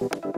you.